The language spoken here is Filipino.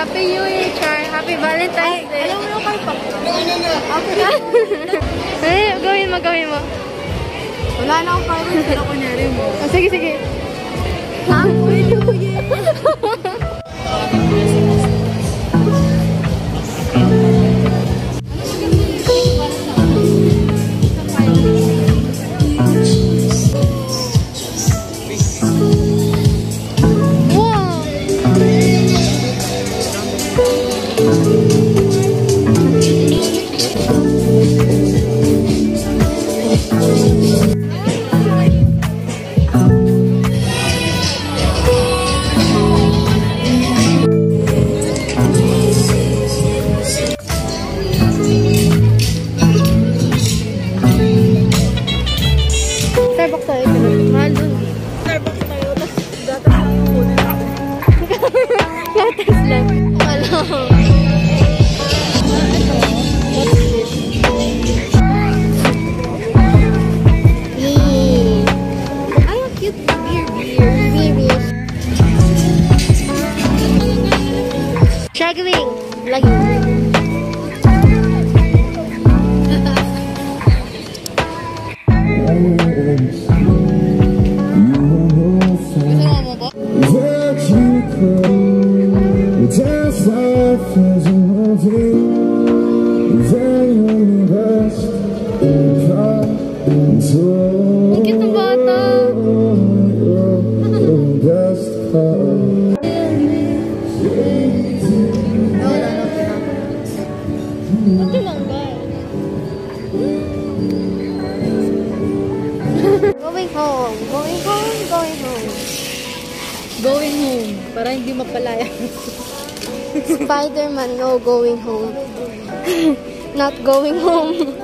Happy New Year, Char. Happy Valentine's Day. Alam mo yung kalpa. Okay. Ano gawin mo, gawin mo? Wala na akong parang sila kunyari mo. Oh, sige, sige. Happy New Year! Just life is a movie Going home. Para hindi mapalaya. Spider-Man, no going home. Not going home.